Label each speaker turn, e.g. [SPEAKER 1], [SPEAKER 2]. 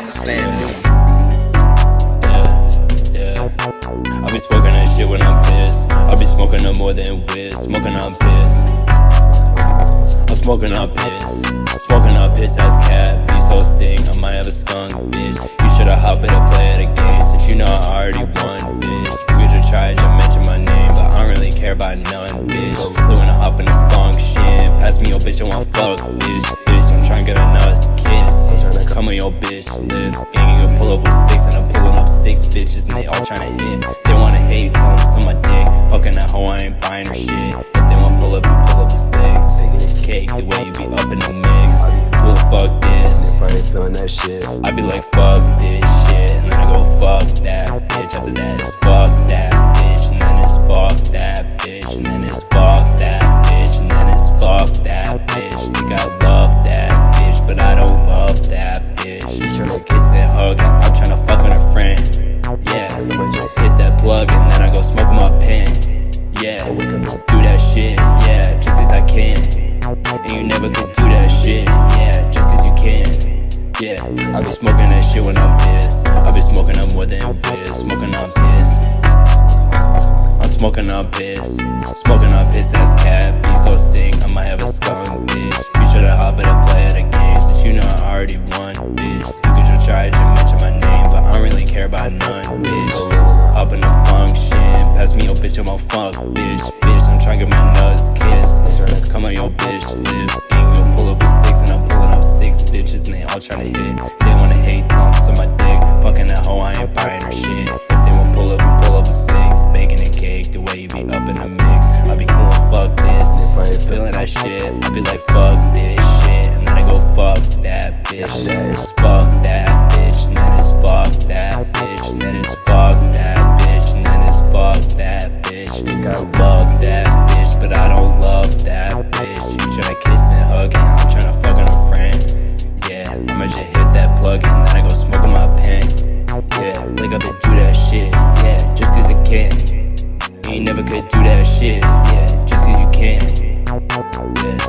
[SPEAKER 1] don't.
[SPEAKER 2] Yeah, yeah. I be smoking that shit when I'm pissed. I be smoking no more than whiz. Smoking on piss. I'm smoking on piss. Smoking on piss as cat. Be so sting. I might have a skunk, bitch. You shoulda hopped in and play the game. Since you know I already won, bitch. You just try to mention my name, but I don't really care about none, bitch. Look when I hop in the function. Pass me your bitch, I want fuck, I'm trying to come on your bitch lips. Gang, you pull up with six, and I'm pulling up six bitches, and they all trying to hit. They wanna hate, tell them on my dick. Fucking that hoe, I ain't buying her shit. If they wanna pull up, you pull up a six. Cake, the way you be up in the mix. Cool, fuck this.
[SPEAKER 3] If I ain't feeling that shit,
[SPEAKER 2] I be like, fuck this shit. And then I go, fuck that bitch. After that, it's fuck hit that plug and then I go smoke my pen. Yeah, do that shit. Yeah, just as I can. And you never could do that shit. Yeah, just cause you can. Yeah, I be smoking that shit when I'm pissed. I be smoking on more than piss. Smoking on piss. I'm smoking on piss. Smoking on piss as cat. Be so stink. I might have a skunk, bitch. You shoulda hopped in and play the game. Since you know I already won, bitch. You could just try to mention my name, but I don't really care about none, bitch, I'm a funk, bitch. Bitch, I'm trying to get my nuts kissed. Come on, your bitch lips. Gang, you pull up a six, and I'm pulling up six bitches, and they all tryna hit. They wanna hate, suck my dick. Fucking that hoe, I ain't buying her shit. If they want pull up, we pull up a six. Bacon and cake, the way you be up in the mix. I be cool, fuck this.
[SPEAKER 3] if ain't feeling
[SPEAKER 2] that shit, I be like, fuck this shit. And then I go, fuck that bitch. Fuck that bitch. I love that bitch, but I don't love that bitch. You tryna kiss and hug, and I'm tryna fuck on a friend. Yeah, I'ma just hit that plug, and then I go smoke on my pen. Yeah, like I been do that shit. Yeah, just cause I can. You ain't never could do that shit. Yeah, just cause you can. Yeah.